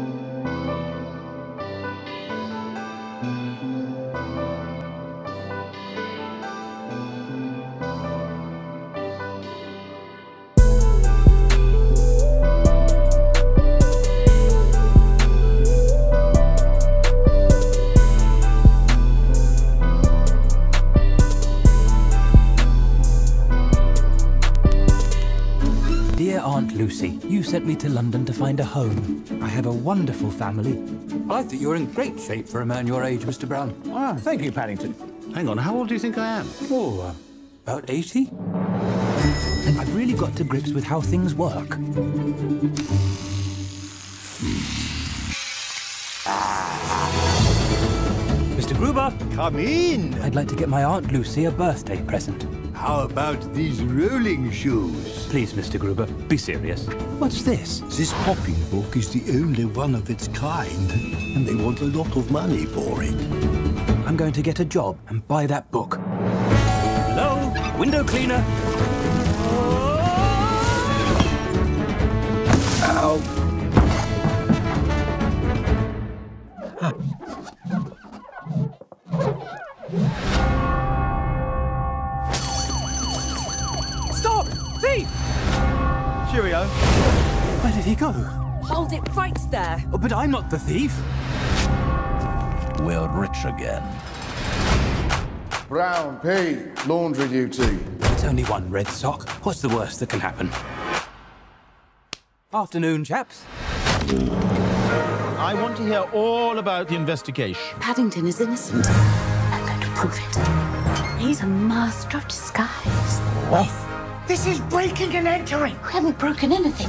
Música Dear Aunt Lucy, you sent me to London to find a home. I have a wonderful family. I think you're in great shape for a man your age, Mr. Brown. Ah, thank you, Paddington. Hang on, how old do you think I am? Oh, uh, about 80? And I've really got to grips with how things work. Mr. Gruber, Come in. I'd like to get my Aunt Lucy a birthday present. How about these rolling shoes? Please, Mr. Gruber, be serious. What's this? This pop-up book is the only one of its kind, and they want a lot of money for it. I'm going to get a job and buy that book. Hello? Window cleaner? Ow! Stop! Thief! Cheerio. Where did he go? Hold it right there. Oh, but I'm not the thief. We're rich again. Brown P, laundry duty. It's only one red sock. What's the worst that can happen? Afternoon, chaps. I want to hear all about the investigation. Paddington is innocent. I'm going to prove it. He's a master of disguise. This is breaking and entering. We haven't broken anything.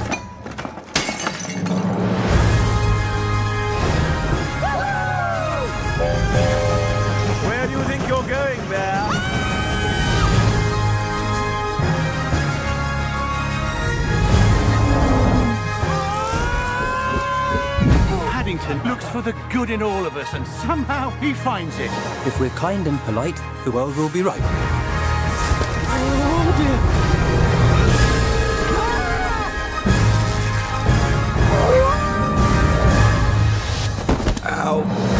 Looks for the good in all of us, and somehow he finds it. If we're kind and polite, the world will be right. Ow.